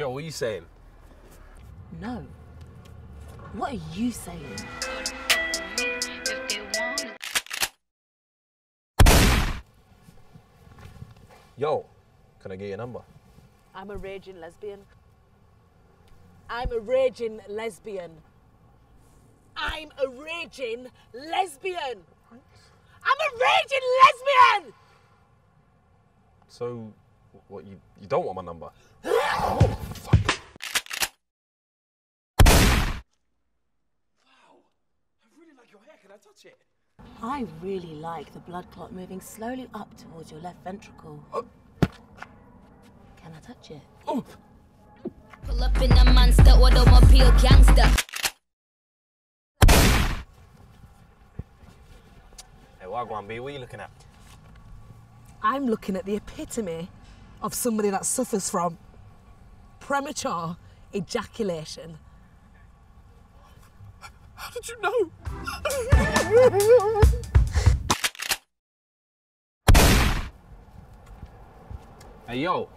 Yo, what are you saying? No. What are you saying? Yo, can I get your number? I'm a raging lesbian. I'm a raging lesbian. I'm a raging lesbian. I'm a raging lesbian! So, what, you, you don't want my number? I really like your hair. Can I touch it? I really like the blood clot moving slowly up towards your left ventricle. Can I touch it? Pull up in a monster automobile gangster. Hey, Wagwan B, what are you looking at? I'm looking at the epitome of somebody that suffers from premature ejaculation. How did you know? hey, yo.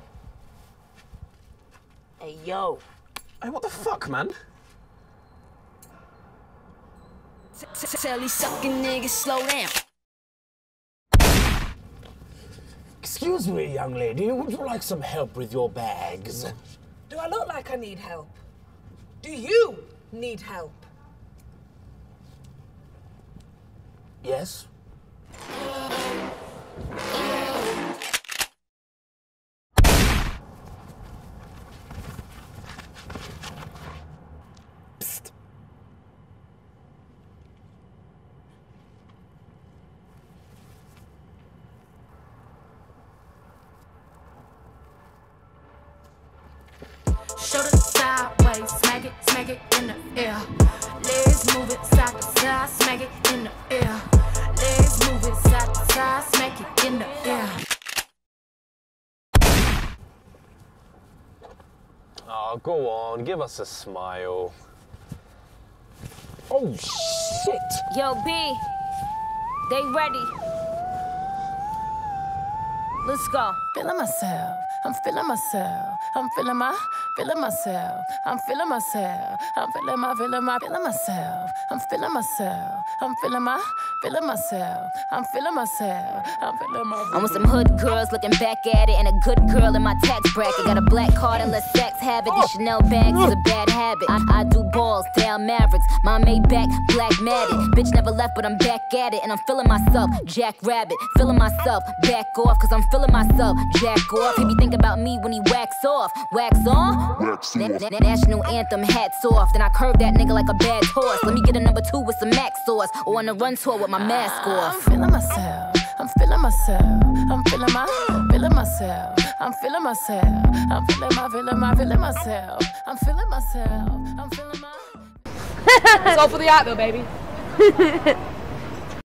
Hey, yo. Hey, what the fuck, man? Tell these sucking niggas slow down. Excuse me, young lady, would you like some help with your bags? Do I look like I need help? Do you need help? Yes? Shoulder sideways, smack it, smack it in the air. Legs move it side to side, smack it in the air. Legs move it side to side, smack it in the air. Oh, go on, give us a smile. Oh, shit! Yo, B. They ready. Let's go. Feeling myself, I'm feeling myself, I'm feeling my, feeling myself, I'm feeling myself, I'm feeling my, feeling my, feeling myself, I'm feeling myself, I'm feeling my, feeling myself, I'm feeling myself, I'm feeling my. I'm with some hood girls looking back at it, and a good girl in my tax bracket. Got a black card and let Saks have it. These Chanel bags is a bad habit. I, I do balls, Dallas Mavericks. My Maybach, black matted. Bitch never left, but I'm back at it, and I'm feeling myself, Jack Rabbit. Feeling myself, back off, cause I'm feeling myself, Jack off. He be thinking about me when he wax off. Wax on? Na- na- national anthem, hats off. Then I curve that nigga like a bad horse. Let me get a number two with some Mac sauce, or on a run tour with my mask ah, off. I'm feeling myself. I'm feeling myself. I'm feeling my, feeling myself. I'm feeling myself. I'm feeling my, feeling my, feeling myself. I'm feeling myself. I'm feeling my. It's all for the art, though, baby.